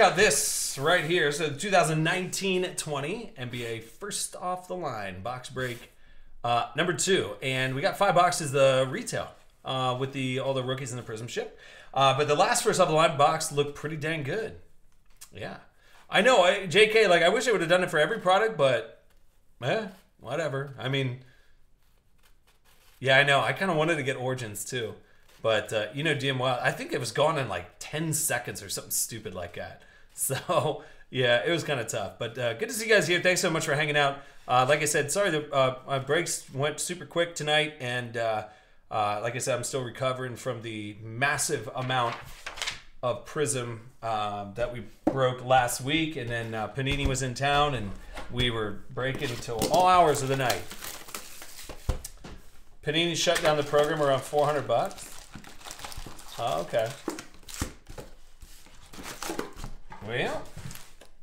Got this right here. So 2019-20 NBA first off the line box break uh, number two, and we got five boxes the retail uh, with the all the rookies in the Prizm ship. Uh, but the last first off the line box looked pretty dang good. Yeah, I know. I, J.K. Like I wish I would have done it for every product, but eh, whatever. I mean, yeah, I know. I kind of wanted to get Origins too, but uh, you know, DM Wild. I think it was gone in like ten seconds or something stupid like that. So yeah, it was kind of tough. But uh, good to see you guys here. Thanks so much for hanging out. Uh, like I said, sorry the uh, my breaks went super quick tonight, and uh, uh, like I said, I'm still recovering from the massive amount of Prizm um, that we broke last week, and then uh, Panini was in town, and we were breaking until all hours of the night. Panini shut down the program around 400 bucks. Oh, okay. Well,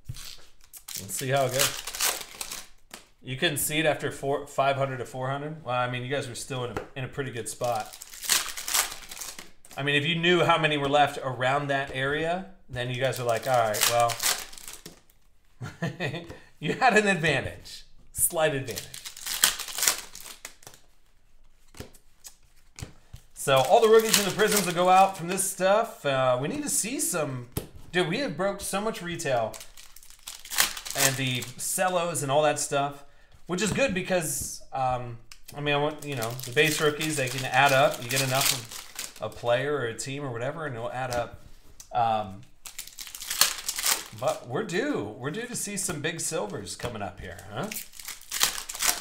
let's see how it goes. You couldn't see it after four, 500 to 400? Well, I mean, you guys were still in a, in a pretty good spot. I mean, if you knew how many were left around that area, then you guys were like, all right, well, you had an advantage, slight advantage. So all the rookies and the prizms that go out from this stuff, uh, we need to see some. Dude, we have broke so much retail and the cellos and all that stuff, which is good because um, I mean, I want you know the base rookies they can add up. You get enough of a player or a team or whatever, and it'll add up. Um, but we're due. We're due to see some big silvers coming up here, huh?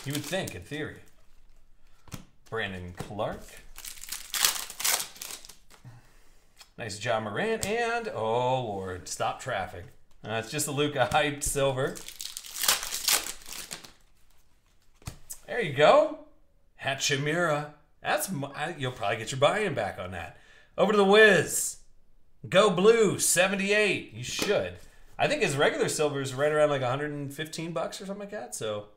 You would think, in theory. Brandon Clarke. Nice Ja Morant. And, oh, Lord, stop traffic. Uh, it's just a Luka hyped silver. There you go. Hachimura. That's you'll probably get your buy-in back on that. Over to the Wiz. Go Blue 78. You should. I think his regular silver is right around like 115 bucks or something like that. So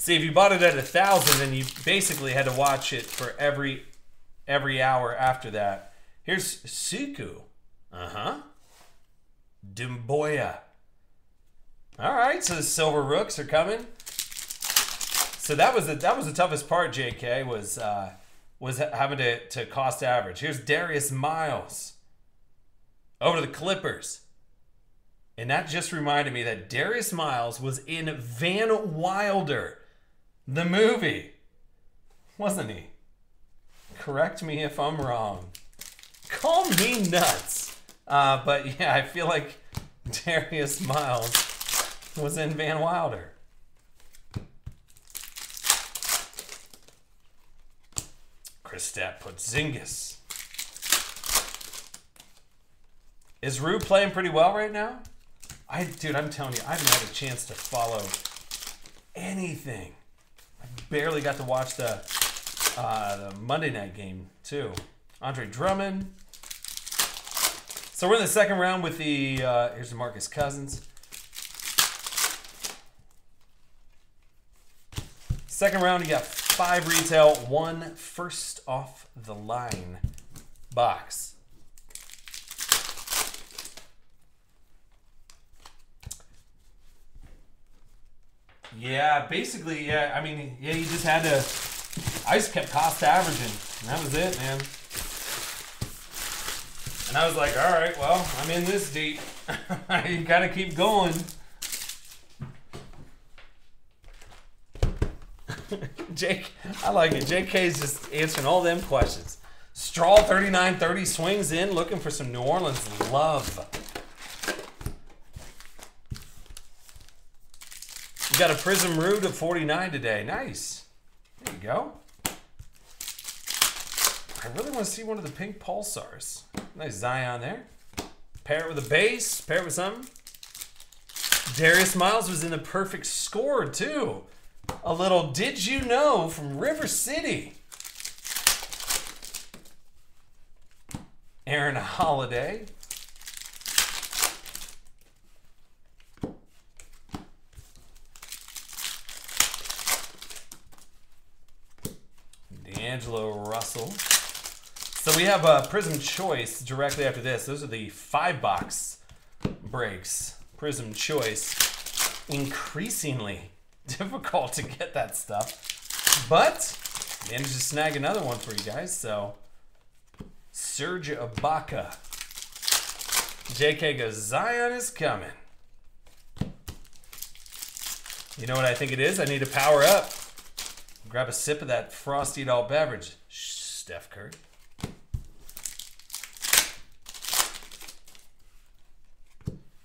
See, if you bought it at a thousand, then you basically had to watch it for every every hour after that. Here's Sekou. Uh huh. Doumbouya. All right, so the silver rooks are coming. So that was the that was the toughest part. J.K. was uh, was having to to cost average. Here's Darius Miles over to the Clippers. And that just reminded me that Darius Miles was in Van Wilder the movie, wasn't he? Correct me if I'm wrong. Call me nuts. Uh, but yeah, I feel like Darius Miles was in Van Wilder. Kristaps Porzingis. Is Rue playing pretty well right now? I, dude, I'm telling you, I haven't had a chance to follow anything barely got to watch the, uh, the Monday night game too. Andre Drummond. So we're in the second round with the uh, here's DeMarcus Cousins. Second round, you got five retail, one first off the line box. Yeah, basically, yeah. I mean, yeah, you just had to. I just kept cost averaging, and that was it, man. And I was like, all right, well, I'm in this deep. you gotta keep going. Jake, I like it. JK's just answering all them questions. Straw 3930 swings in looking for some New Orleans love. Got a Prizm Root of 49 today. Nice. There you go. I really want to see one of the pink pulsars. Nice Zion there. Pair it with a base. Pair it with something. Darius Miles was in the perfect score, too. A little Did You Know from River City. Aaron Holiday. Russell. So we have a Prizm Choice directly after this. Those are the five box breaks. Prizm Choice. Increasingly difficult to get that stuff. But managed to snag another one for you guys. So Serge Ibaka. JK goes, Zion is coming. You know what I think it is? I need to power up. Grab a sip of that frosty adult beverage. Steph Curry.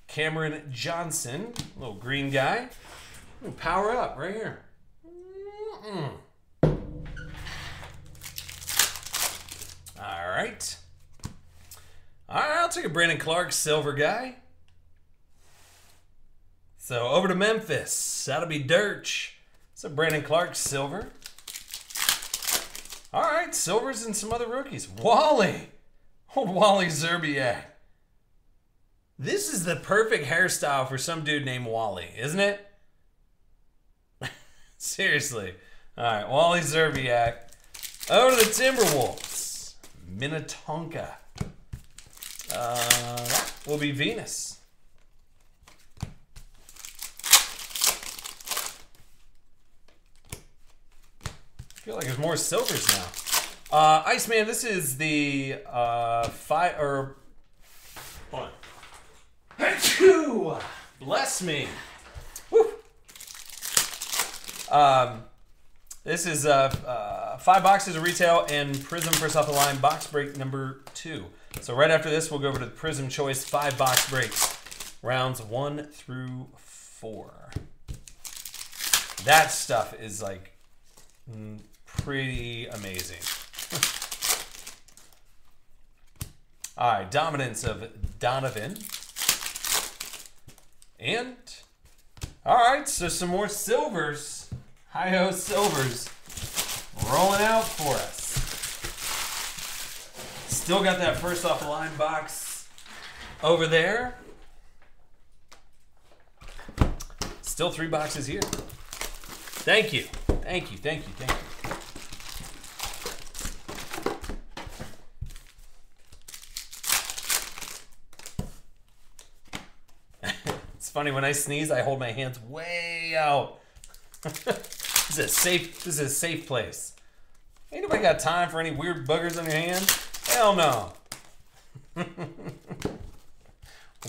Cameron Johnson, little green guy. Power up right here. Mm -mm. All right. All right, I'll take a Brandon Clarke, silver guy. So over to Memphis. That'll be Dirch. So Brandon Clarke, silver. All right, silvers and some other rookies. Wally. Old Wally Szczerbiak. This is the perfect hairstyle for some dude named Wally, isn't it? Seriously. All right, Wally Szczerbiak. Over to the Timberwolves. Minnetonka. Uh, that will be Venus. I feel like there's more silvers now. Uh, Iceman, this is the uh, five or. Hold on. Bless me. Woo. Um, this is uh, uh, five boxes of retail and Prizm first off the line box break number two. So right after this, we'll go over to the Prizm Choice five box breaks, rounds one through four. That stuff is like pretty amazing. All right, dominance of Donovan. And, all right, so some more silvers. Hi-ho silvers rolling out for us. Still got that first off the line box over there. Still three boxes here. Thank you. Thank you. Thank you. Thank you. it's funny when I sneeze, I hold my hands way out. this is a safe. This is a safe place. Ain't nobody got time for any weird buggers on your hands. Hell no.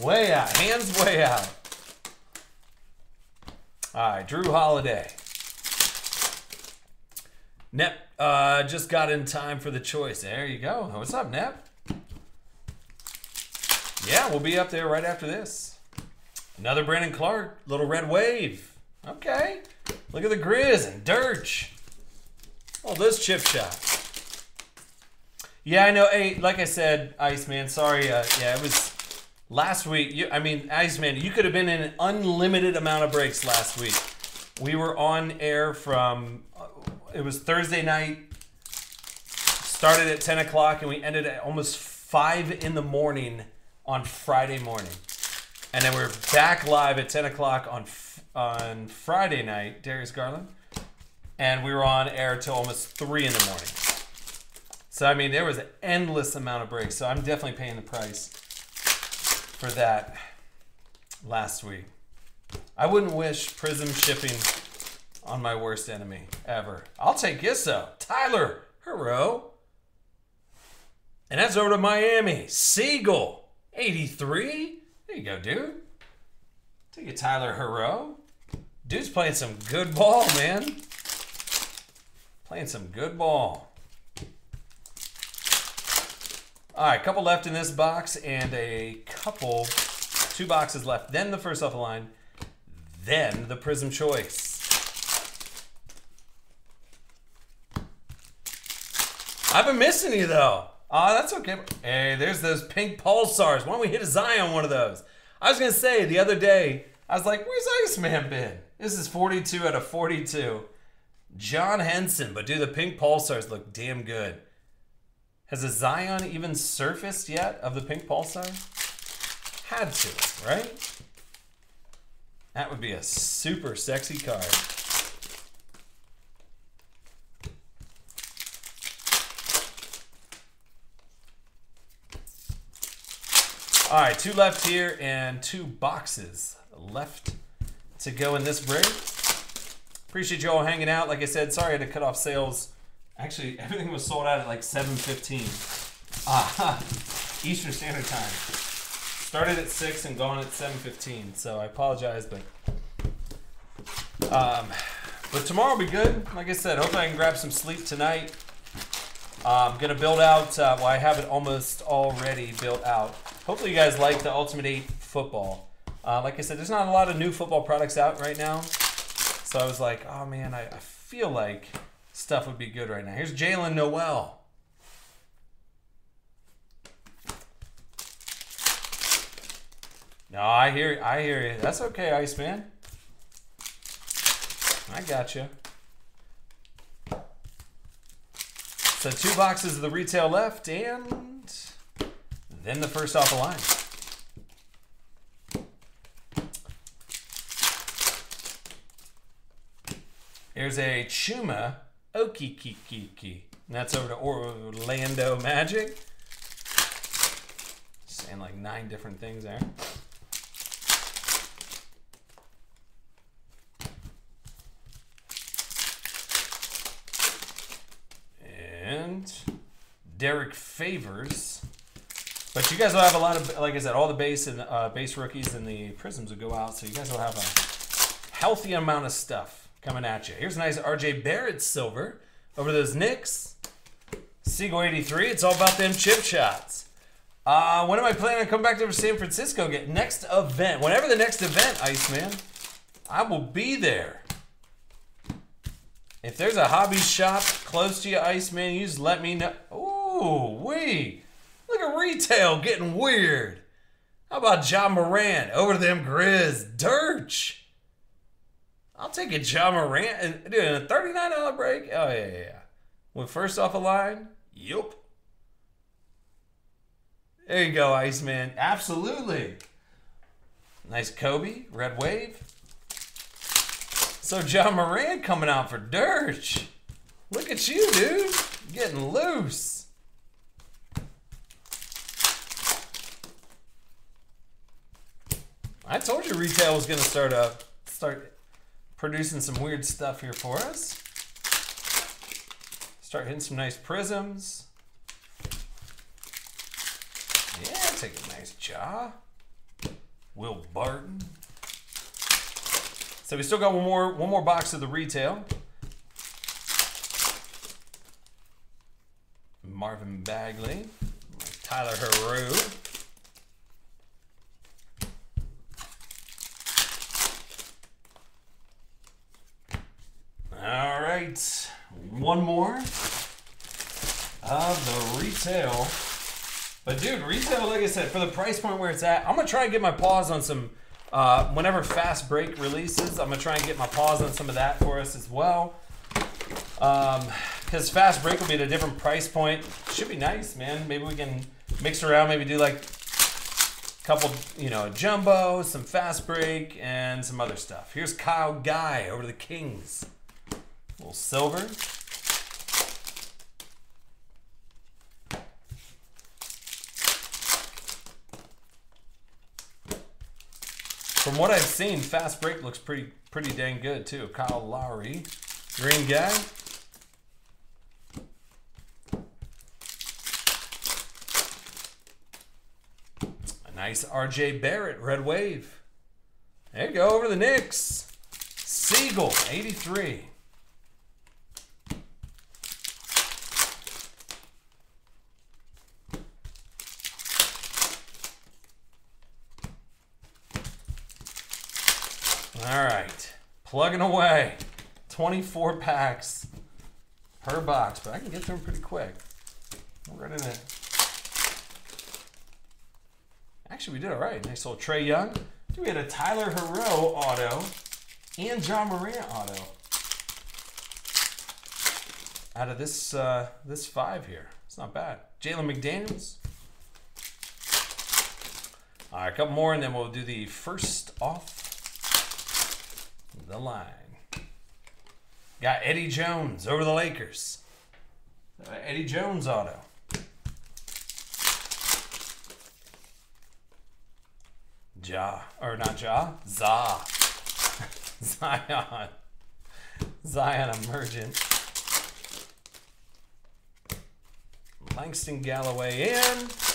way out. Hands way out. All right, Jrue Holiday. Nep uh, just got in time for the choice. There you go. What's up, Nep? Yeah, we'll be up there right after this. Another Brandon Clarke, little red wave. Okay. Look at the Grizz and Dirch. Oh, those chip shots. Yeah, I know. Hey, like I said, Iceman, sorry. Uh, yeah, it was last week. You, I mean, Iceman, you could have been in an unlimited amount of breaks last week. We were on air from, uh, it was Thursday night, started at 10 o'clock, and we ended at almost 5 in the morning on Friday morning. And then we're back live at 10 o'clock on on Friday night, Darius Garland, and we were on air till almost three in the morning. So I mean, there was an endless amount of breaks. So I'm definitely paying the price for that last week. I wouldn't wish Prizm shipping on my worst enemy ever. I'll take Gisso, Tyler Herro. And that's over to Miami. Siegel, 83. Go, dude. Take it, Tyler Herro. Dude's playing some good ball, man. Playing some good ball. All right, couple left in this box and a couple, two boxes left. Then the first off the line, then the Prizm Choice. I've been missing you though. Oh, that's okay. Hey, there's those pink pulsars. Why don't we hit a Zion one of those? I was gonna say the other day, I was like, "Where's Iceman been?" This is 42 out of 42. John Henson, but do the pink pulsars look damn good? Has a Zion even surfaced yet of the pink pulsar? Had to, right? That would be a super sexy card. All right, two left here and two boxes left to go in this break. Appreciate you all hanging out. Like I said, sorry I had to cut off sales. Actually, everything was sold out at like 7.15. Ah, Eastern Standard Time. Started at 6 and gone at 7.15. So I apologize, but... Um, but tomorrow will be good. Like I said, hopefully I can grab some sleep tonight. I'm um, gonna build out. Uh, well, I have it almost already built out. Hopefully, you guys like the Ultimate 8 football. Uh, like I said, there's not a lot of new football products out right now, so I was like, oh man, I, I feel like stuff would be good right now. Here's Jaylen Nowell. No, I hear, I hear you. That's okay, Iceman. I got you. So two boxes of the retail left, and then the first off the line. There's a Chuma Okeke. And that's over to Orlando Magic. Saying like nine different things there. And Derrick Favors. But you guys will have a lot of, like I said, all the base and uh, base rookies and the prizms will go out. So you guys will have a healthy amount of stuff coming at you. Here's a nice RJ Barrett silver over those Knicks. Seagull 83. It's all about them chip shots. Uh, when am I planning on coming back to San Francisco? Get next event. Whenever the next event, Iceman, I will be there. If there's a hobby shop close to you, Iceman, you just let me know. Wee. Look at retail getting weird. How about Ja Morant over to them Grizz? Dirch. I'll take a Ja Morant. And, dude, a $39 break? Oh, yeah, yeah, yeah. When first off the line? Yup. There you go, Iceman. Absolutely. Nice Kobe, red wave. So Ja Morant coming out for Dirch. Look at you, dude. Getting loose. I told you retail was going to start up, start producing some weird stuff here for us. Start hitting some nice prizms. Yeah, take a nice jaw. Will Barton. So we still got one more one more box of the retail. Marvin Bagley, Tyler Herro. All right, one more of the retail. But dude, retail, like I said, for the price point where it's at, I'm gonna try and get my paws on some uh, whenever Fast Break releases, I'm gonna try and get my paws on some of that for us as well. Um, because Fast Break will be at a different price point. Should be nice, man. Maybe we can mix around. Maybe do like a couple, you know, jumbo, some Fast Break, and some other stuff. Here's Kyle Guy over to the Kings. A little silver. From what I've seen, Fast Break looks pretty pretty dang good too. Kyle Lowry, green guy. A nice RJ Barrett, red wave. There you go, over the Knicks. Siegel, 83. All right, plugging away. 24 packs per box, but I can get through them pretty quick. We're running it. Actually, we did all right. Nice little Trae Young. We had a Tyler Herro auto and Ja Morant auto out of this uh, this five here. It's not bad. Jalen McDaniels. All right, a couple more, and then we'll do the first off the line. Got Eddie Jones over the Lakers. Uh, Eddie Jones auto. Ja. Or not Ja. Za. Zion. Zion Emergent. Langston Galloway in.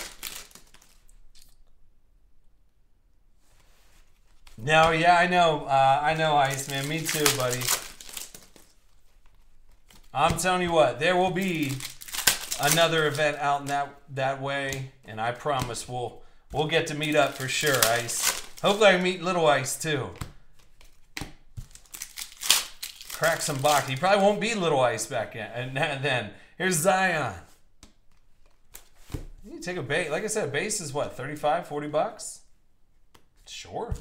No, yeah, I know. Uh, I know, Iceman. Me too, buddy. I'm telling you what, there will be another event out in that that way, and I promise we'll we'll get to meet up for sure, Ice. Hopefully, I meet Little Ice too. Crack some box. He probably won't be Little Ice back in, and then here's Zion. You take a base. Like I said, base is what 35, 40 bucks. Sure.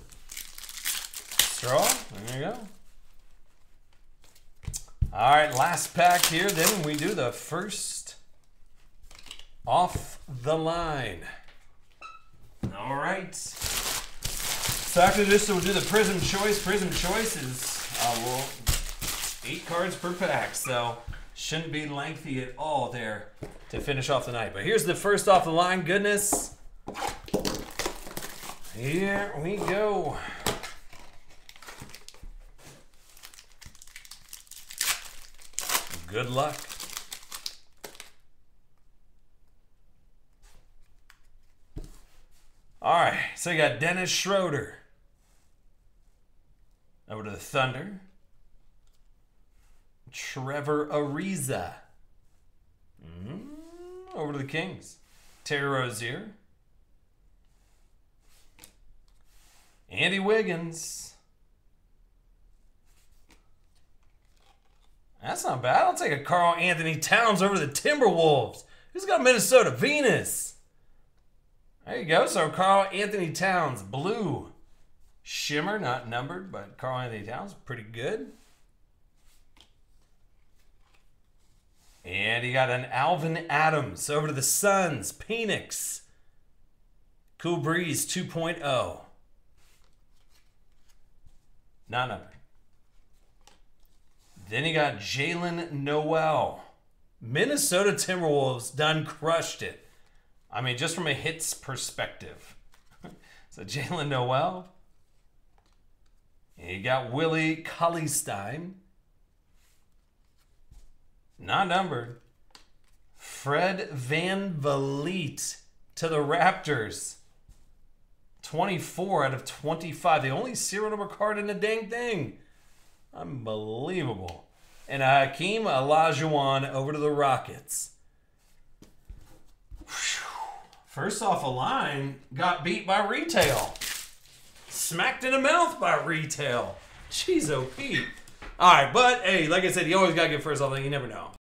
There you go. All right, last pack here. Then we do the first off the line. All right. So after this, we'll do the Prizm Choice. Prizm Choice is uh, well, eight cards per pack, so shouldn't be lengthy at all there to finish off the night. But here's the first off the line goodness. Here we go. Good luck. All right, so you got Dennis Schroeder. Over to the Thunder. Trevor Ariza. Mm, over to the Kings. Terry Rozier. Andy Wiggins. That's not bad. I'll take a Karl-Anthony Towns over the Timberwolves. Who's got Minnesota? Venus. There you go. So Karl-Anthony Towns, blue. Shimmer, not numbered, but Karl-Anthony Towns, pretty good. And he got an Alvan Adams over to the Suns, Phoenix. Cool Breeze 2.0. Not numbered. Then you got Jaylen Nowell. Minnesota Timberwolves done crushed it. I mean, just from a hits perspective. so Jaylen Nowell. You got Willie Cauley-Stein. Not numbered. Fred VanVleet to the Raptors. 24 out of 25. The only serial number card in the dang thing. Unbelievable. And Hakeem Olajuwon over to the Rockets. First off a line, got beat by retail. Smacked in the mouth by retail. Jeez, oh Pete. All right, but hey, like I said, you always got to get first off. Thing you never know.